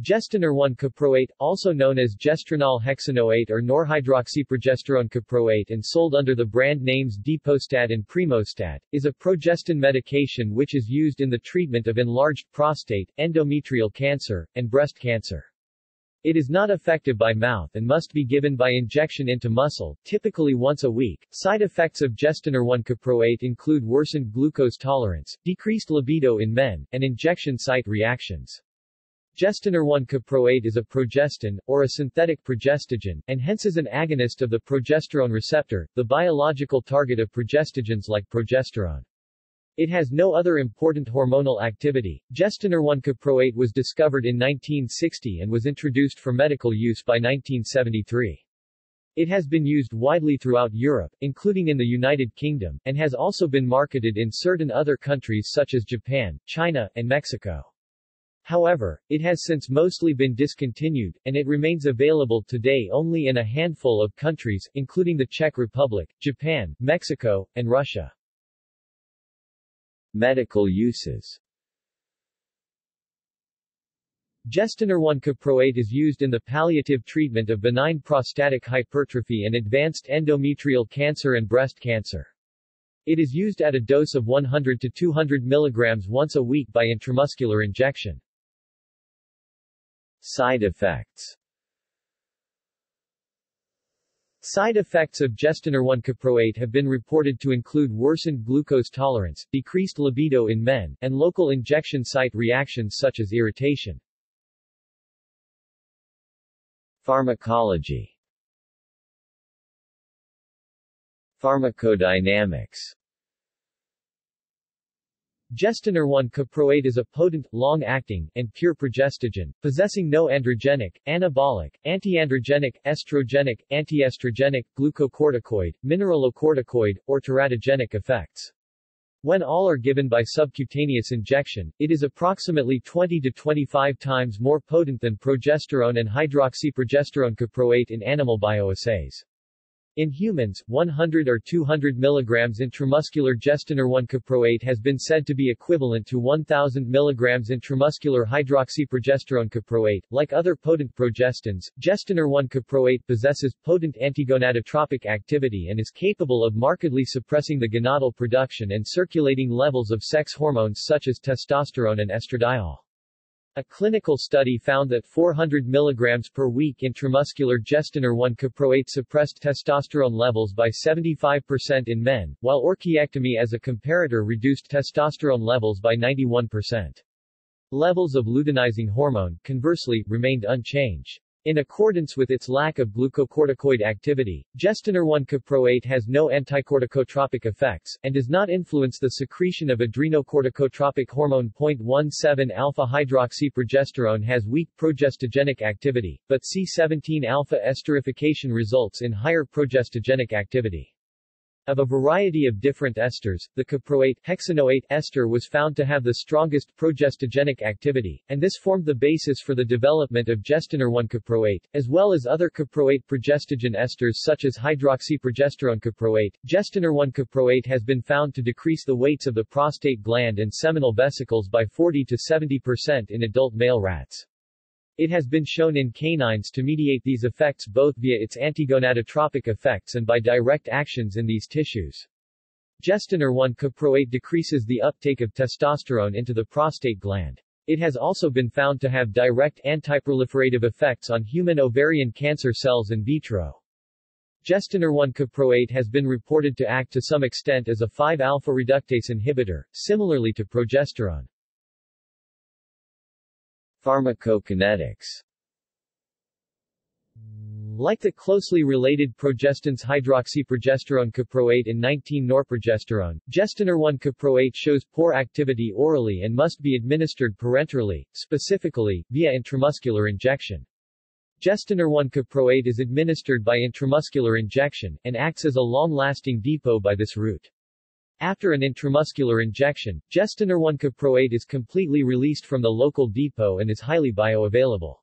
Gestonorone caproate, also known as gestronol hexanoate or norhydroxyprogesterone caproate and sold under the brand names Depostat and Primostat, is a progestin medication which is used in the treatment of enlarged prostate, endometrial cancer, and breast cancer. It is not effective by mouth and must be given by injection into muscle, typically once a week. Side effects of Gestonorone caproate include worsened glucose tolerance, decreased libido in men, and injection site reactions. Gestonorone caproate is a progestin, or a synthetic progestogen, and hence is an agonist of the progesterone receptor, the biological target of progestogens like progesterone. It has no other important hormonal activity. Gestonorone caproate was discovered in 1960 and was introduced for medical use by 1973. It has been used widely throughout Europe, including in the United Kingdom, and has also been marketed in certain other countries such as Japan, China, and Mexico. However, it has since mostly been discontinued, and it remains available today only in a handful of countries, including the Czech Republic, Japan, Mexico, and Russia. Medical uses Gestonorone caproate is used in the palliative treatment of benign prostatic hypertrophy and advanced endometrial cancer and breast cancer. It is used at a dose of 100 to 200 mg once a week by intramuscular injection. Side effects. Side effects of Gestonorone caproate have been reported to include worsened glucose tolerance, decreased libido in men, and local injection site reactions such as irritation. Pharmacology. Pharmacodynamics Gestonorone caproate is a potent, long-acting, and pure progestogen, possessing no androgenic, anabolic, antiandrogenic, estrogenic, antiestrogenic, glucocorticoid, mineralocorticoid, or teratogenic effects. When all are given by subcutaneous injection, it is approximately 20 to 25 times more potent than progesterone and hydroxyprogesterone caproate in animal bioassays. In humans, 100 or 200 mg intramuscular gestonorone caproate has been said to be equivalent to 1000 mg intramuscular hydroxyprogesterone caproate. Like other potent progestins, gestonorone caproate possesses potent antigonadotropic activity and is capable of markedly suppressing the gonadal production and circulating levels of sex hormones such as testosterone and estradiol. A clinical study found that 400 mg per week intramuscular gestonorone caproate suppressed testosterone levels by 75% in men, while orchiectomy as a comparator reduced testosterone levels by 91%. Levels of luteinizing hormone, conversely, remained unchanged. In accordance with its lack of glucocorticoid activity, gestonorone caproate has no anticorticotropic effects, and does not influence the secretion of adrenocorticotropic hormone. 0.17 alpha-hydroxyprogesterone has weak progestogenic activity, but C17-alpha esterification results in higher progestogenic activity. Of a variety of different esters, the caproate hexanoate ester was found to have the strongest progestogenic activity, and this formed the basis for the development of gestonorone caproate, as well as other caproate progestogen esters such as hydroxyprogesterone caproate. Gestonorone caproate has been found to decrease the weights of the prostate gland and seminal vesicles by 40 to 70% in adult male rats. It has been shown in canines to mediate these effects both via its antigonadotropic effects and by direct actions in these tissues. Gestonorone caproate decreases the uptake of testosterone into the prostate gland. It has also been found to have direct antiproliferative effects on human ovarian cancer cells in vitro. Gestonorone caproate has been reported to act to some extent as a 5-alpha reductase inhibitor, similarly to progesterone. Pharmacokinetics like the closely related progestins hydroxyprogesterone caproate and 19-norprogesterone, gestonorone caproate shows poor activity orally and must be administered parenterally, specifically, via intramuscular injection. Gestonorone caproate is administered by intramuscular injection, and acts as a long-lasting depot by this route. After an intramuscular injection, gestonorone caproate is completely released from the local depot and is highly bioavailable.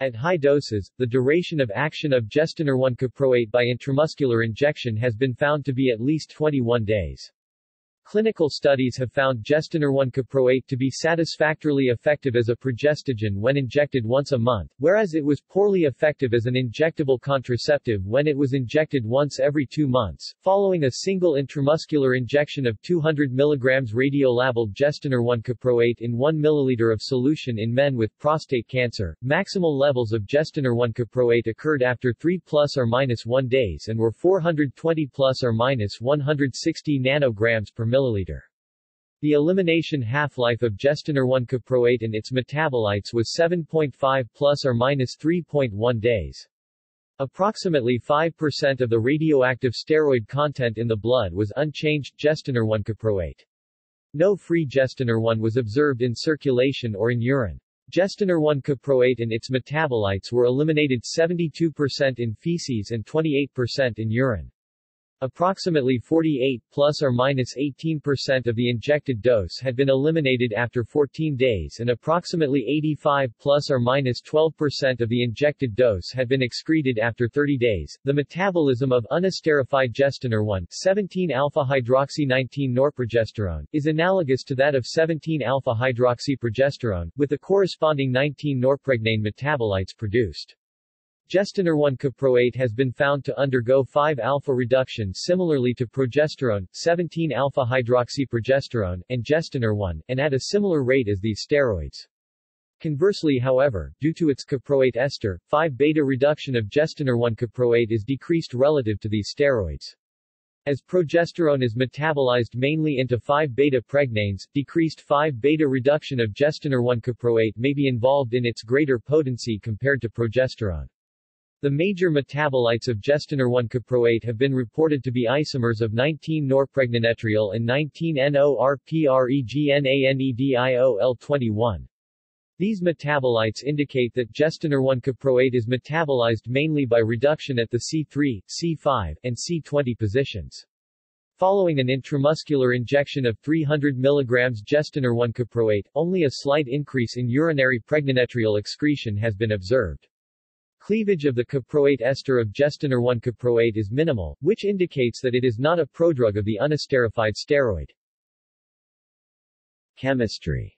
At high doses, the duration of action of gestonorone caproate by intramuscular injection has been found to be at least 21 days. Clinical studies have found gestonorone caproate to be satisfactorily effective as a progestogen when injected once a month, whereas it was poorly effective as an injectable contraceptive when it was injected once every two months. Following a single intramuscular injection of 200 mg radiolabeled gestonorone caproate in 1 ml of solution in men with prostate cancer, maximal levels of gestonorone caproate occurred after 3 plus or minus 1 days and were 420 plus or minus 160 nanograms per milliliter milliliter. The elimination half-life of gestonorone caproate and its metabolites was 7.5 plus or minus 3.1 days. Approximately 5% of the radioactive steroid content in the blood was unchanged gestonorone caproate. No free gestonorone was observed in circulation or in urine. Gestonorone caproate and its metabolites were eliminated 72% in feces and 28% in urine. Approximately 48 plus or minus 18% of the injected dose had been eliminated after 14 days and approximately 85 plus or minus 12% of the injected dose had been excreted after 30 days. The metabolism of unesterified gestonorone 17-alpha-hydroxy-19 norprogesterone is analogous to that of 17-alpha-hydroxyprogesterone, with the corresponding 19 norpregnane metabolites produced. Gestonorone caproate has been found to undergo 5-alpha reduction similarly to progesterone, 17-alpha-hydroxyprogesterone, and gestonorone, and at a similar rate as these steroids. Conversely however, due to its caproate ester, 5-beta reduction of gestonorone caproate is decreased relative to these steroids. As progesterone is metabolized mainly into 5-beta pregnanes, decreased 5-beta reduction of gestonorone caproate may be involved in its greater potency compared to progesterone. The major metabolites of gestonorone caproate have been reported to be isomers of 19-norpregnenetriol and 19-NORPREGNANEDIOL21. These metabolites indicate that gestonorone caproate is metabolized mainly by reduction at the C3, C5, and C20 positions. Following an intramuscular injection of 300 mg gestonorone caproate, only a slight increase in urinary pregnenetriol excretion has been observed. Cleavage of the caproate ester of gestonorone caproate is minimal, which indicates that it is not a prodrug of the unesterified steroid. Chemistry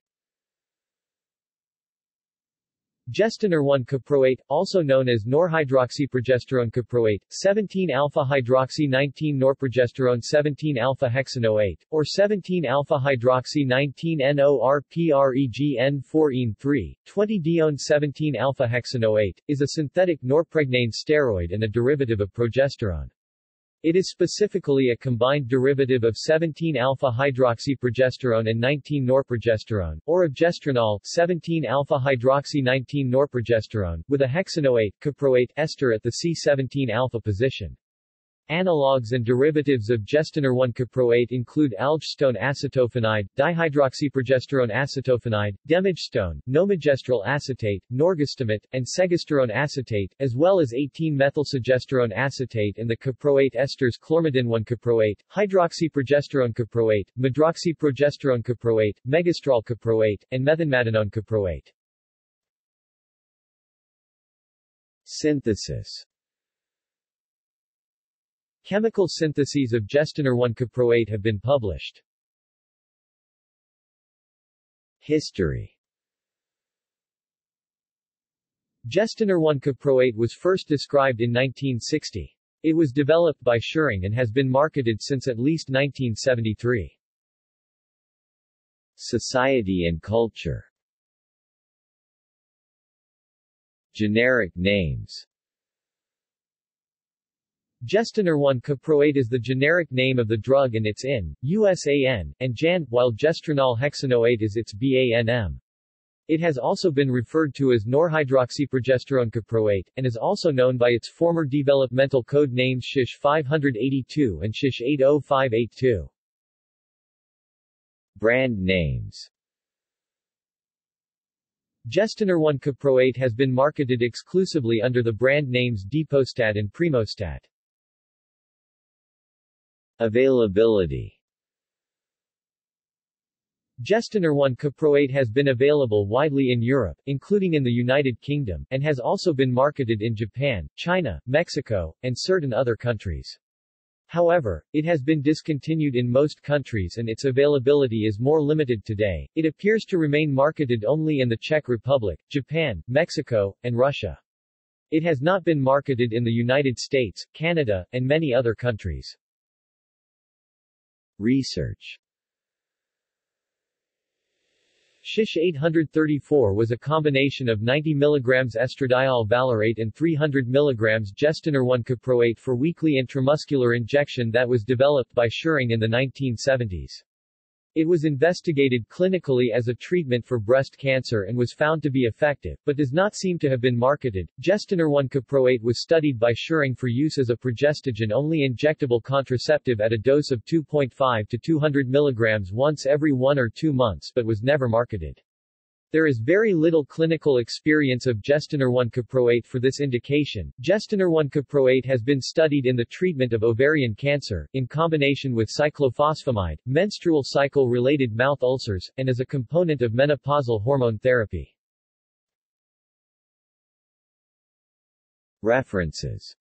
Gestonorone caproate, also known as norhydroxyprogesterone caproate, 17-alpha-hydroxy-19-norprogesterone 17-alpha-hexanoate, or 17-alpha-hydroxy-19-NORPREGN4-ene3, 20-dione 17-alpha-hexanoate, is a synthetic norpregnane steroid and a derivative of progesterone. It is specifically a combined derivative of 17-alpha-hydroxyprogesterone and 19-norprogesterone, or of gestronol 17-alpha-hydroxy-19-norprogesterone, with a hexanoate, caproate ester at the C17-alpha position. Analogues and derivatives of gestonorone caproate include algestone acetophenide, dihydroxyprogesterone acetophenide, demegestone, nomegestrol acetate, norgestimate, and segesterone acetate, as well as 18-methylsegesterone acetate and the caproate esters chlormadinone caproate, hydroxyprogesterone caproate, medroxyprogesterone caproate, megestrol caproate, and methenmadinone caproate. Synthesis Chemical syntheses of gestonorone caproate have been published. History Gestonorone caproate was first described in 1960. It was developed by Schering and has been marketed since at least 1973. Society and culture Generic names Gestonorone caproate is the generic name of the drug and its IN, USAN, and JAN, while gestronol hexanoate is its BANM. It has also been referred to as norhydroxyprogesterone caproate, and is also known by its former developmental code names SHISH 582 and SHISH 80582. Brand names Gestonorone caproate has been marketed exclusively under the brand names Depostat and Primostat. Availability Gestonorone caproate has been available widely in Europe, including in the United Kingdom, and has also been marketed in Japan, China, Mexico, and certain other countries. However, it has been discontinued in most countries and its availability is more limited today. It appears to remain marketed only in the Czech Republic, Japan, Mexico, and Russia. It has not been marketed in the United States, Canada, and many other countries. Research Shish 834 was a combination of 90 mg estradiol valerate and 300 mg gestonorone caproate for weekly intramuscular injection that was developed by Schering in the 1970s. It was investigated clinically as a treatment for breast cancer and was found to be effective, but does not seem to have been marketed. Gestonorone caproate was studied by Schering for use as a progestogen-only injectable contraceptive at a dose of 2.5 to 200 mg once every one or two months but was never marketed. There is very little clinical experience of gestonorone caproate for this indication. Gestonorone caproate has been studied in the treatment of ovarian cancer, in combination with cyclophosphamide, menstrual cycle-related mouth ulcers, and as a component of menopausal hormone therapy. References